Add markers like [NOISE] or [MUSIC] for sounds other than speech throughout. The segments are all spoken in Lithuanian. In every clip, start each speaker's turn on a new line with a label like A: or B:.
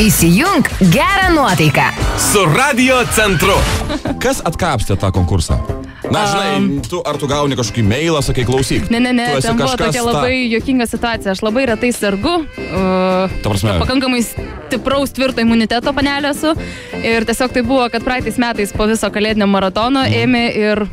A: Įsijunk gerą nuotaiką.
B: Su radio centru. Kas atkapstė tą konkursą? Na, žinai, tu, ar tu gauni kažkokį mailą, sakai, klausyk.
C: Ne, ne, ne,
B: tu esi
C: ten buvo tokia
B: ta-
C: labai juokinga situacija. Aš labai retai sergu. Uh,
B: Ta prasme-
C: pakankamai stipraus tvirto imuniteto panelė esu. Ir tiesiog tai buvo, kad praeitais metais po viso kalėdinio maratono
B: Mhm.
C: ėmė ir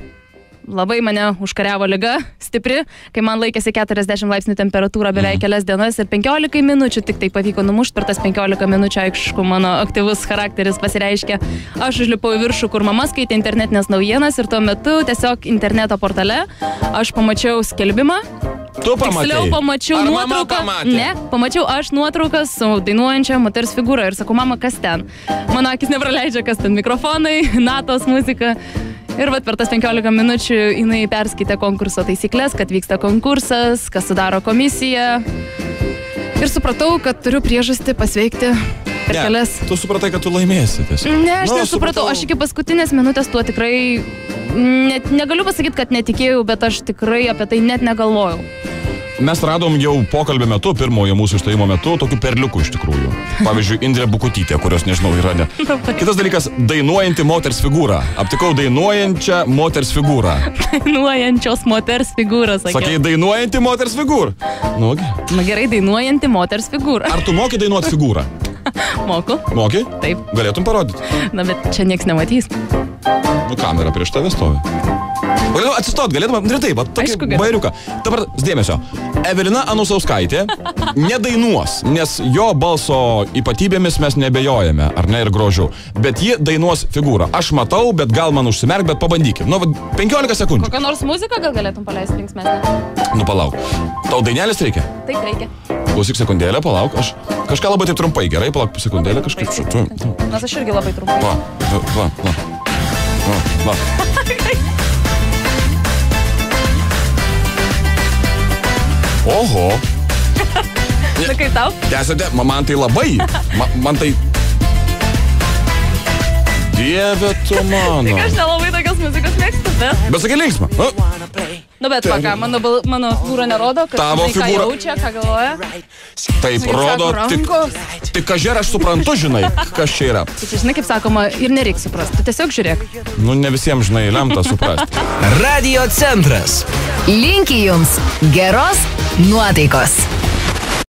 C: labai mane užkariavo lyga stipri, kai man laikėsi 40 laipsnių temperatūra beveik kelias dienas ir 15 minučių tik tai pavyko numušti per tas 15 minučių, aišku, mano aktyvus charakteris pasireiškia. Aš užlipau į viršų, kur mama skaitė internetinės naujienas ir tuo metu tiesiog interneto portale aš pamačiau skelbimą
B: Tu pamatai.
C: Tiksliau pamačiau
B: Ar
C: nuotrauką. Ne, pamačiau aš nuotrauką su dainuojančia moters figūra ir sakau, mama, kas ten? Mano akis nepraleidžia, kas ten mikrofonai, [LAUGHS] natos muzika. Ir vat per tas 15 minučių jinai perskaitė konkurso taisyklės, kad vyksta konkursas, kas sudaro komisiją. Ir supratau, kad turiu priežastį pasveikti per
B: Ne,
C: kelias.
B: Tu supratai, kad tu laimėsi tiesiog.
C: Ne, aš
B: Nu,
C: nesupratau.
B: supratau.
C: Aš iki paskutinės minutės tuo tikrai net, negaliu pasakyti, kad netikėjau, bet aš tikrai apie tai net negalvojau.
B: Mes radom jau pokalbio metu, pirmojo mūsų išstojimo metu, tokių perliukų iš tikrųjų. Pavyzdžiui, Indrė Bukutytė, kurios nežinau yra ne. [LAUGHS] Kitas dalykas - dainuojanti moters figūra. Aptikau dainuojančią moters figūrą.
C: Dainuojančios moters figūra, sakė.
B: Sakei, dainuojanti moters figūra. Nu.
C: Na gerai, dainuojanti moters figūra.
B: ar tu moki dainuoti figūrą? [LAUGHS]
C: Moku.
B: Moki?
C: Taip.
B: Galėtum parodyti.
C: Na, bet čia nieks nematys.
B: Nu, kamera prieš tave stovi. Galėtum atsistot, galėtum, rimtai,
C: Aišku,
B: tokį bairiuką. Dabar dėmesio. Evelina Anusauskaitė [LAUGHS] nedainuos, nes jo balso ypatybėmis mes nebejojame, ar ne, ir grožiu. Bet ji dainuos figūrą. Aš matau, bet gal man užsimerk, bet pabandykim. Nu, va, 15 sekundžių.
C: Kokią nors muziką gal galėtum paleisti linksmesnę?
B: Nu, palauk. Tau dainelės reikia?
C: Taip reikia.
B: Klausyk sekundėlę, palauk. Aš kažką labai taip trumpai, gerai, palauk sekundėlę kažkaip.
C: Nes aš irgi labai trumpai.
B: va, va, va, va. Va, [LAUGHS] Oho.
C: Na kaip tau?
B: Tęsate, ma- man tai labai. Ma, man tai. Dieve tu mano.
C: Tik aš nelabai tokios muzikos mėgstu, bet...
B: Bet sakai linksma. Nu,
C: Nu, bet ką, mano, bal- mano figūra nerodo, kad
B: Tavo
C: žinai, ką
B: figūra-
C: jaučia, ką galvoja.
B: taip
C: Kaip
B: rodo
C: sako,
B: tik. Tik kažer aš suprantu, žinai, kas čia yra.
C: Tai čia, žinai, kaip sakoma, ir nereikia suprasti. Tu tiesiog žiūrėk.
B: Nu, ne visiems, žinai, lemta suprasti.
A: Radio centras. Linki jums geros nuotaikos.